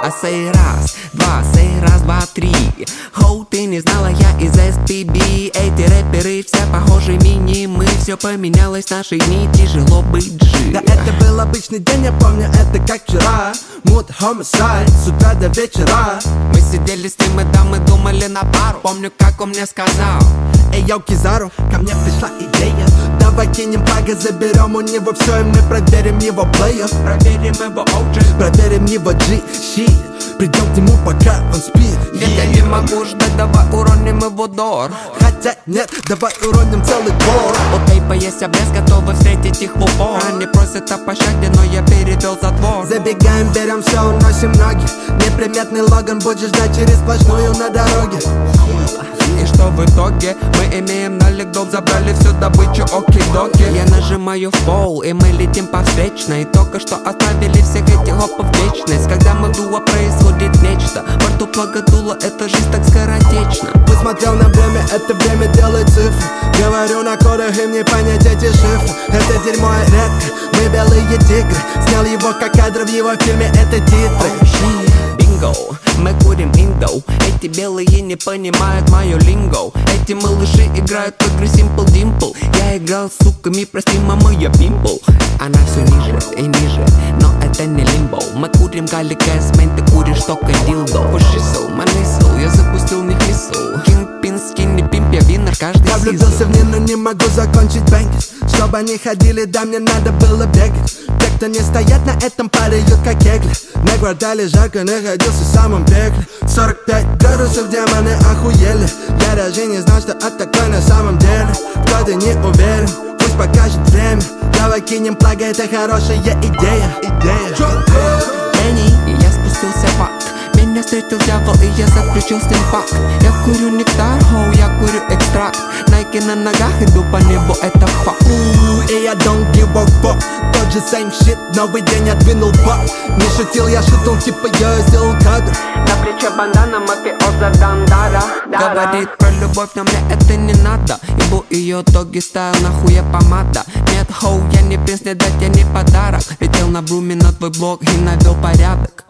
А сей раз, два, сей раз, два, три. Хоу, ты не знала, я из SPB Эти рэперы все похожи, мини-мы Все поменялось наши дни, тяжело быть джи. Да это был обычный день, я помню это как вчера. Муд homicide, с утра до вечера. Мы сидели с ним и да, мы думали на пару. Помню, как он мне сказал. Эй, йоу, Кизару, ко мне пришла идея. Давай кинем пага, заберем у него все И мы проверим его плеер. Проверим его OG Проверим его G-щит Придем к нему, пока он спит. Нет, я не могу ждать, давай уроним его дор. Хотя нет, давай уроним целый двор. У тейпа есть обрез, готовы встретить их в упор. Они просят о пощаде, но я перевел затвор. Забегаем, берем все, уносим ноги. Неприметный Логан будет ждать через сплошную на дороге что в итоге? Мы имеем налик дол, забрали всю добычу, оки-доки Я нажимаю в пол, и мы летим по встречной. Только что оставили всех этих хопов вечность. Когда мы в дуо происходит нечто Во рту благодуло, эта жизнь так скоротечна. Посмотрел на время, это время делает цифры. Говорю на кодах, им не понять эти шифры. Это дерьмо редко, мы белые тигры. Снял его как кадр в его фильме, это титры. Бинго, белые не понимают мою линго. Эти малыши играют в игры Simple Dimple. Я играл с суками, прости, мама, я пимпл. Она все ниже и ниже, но это не лимбо. Мы курим Гали Кэсмен, ты куришь только дилдо. Пошисл, манисл, каждый Я влюбился в них, но не могу закончить бенгер Чтобы они ходили, да мне надо было бегать. Те, кто не стоят на этом, падают как кегли. На квартале жарко, находился в самом пекле. 45 градусов, демоны охуели. Я даже не знал, что это такое на самом деле. Кто-то не уверен, пусть покажет время. Давай кинем плаги, это хорошая идея. Идея Меня встретил дьявол, и я заключил с ним пакт. Я курю нектар, хоу, я курю экстракт Найки на ногах, иду по небу, это факт. И я don't give a fuck. Тот же same shit, новый день я двинул бак Не шутил, я шутил, типа я сделал кадр. На плече бандана, мафиоза дандара. Говорит про любовь, но мне это не надо. Ебу ее доги стайл, нахуя помада. Нет, хоу, я не принц, не дать, я не подарок. Летел на бруме на твой блог и навел порядок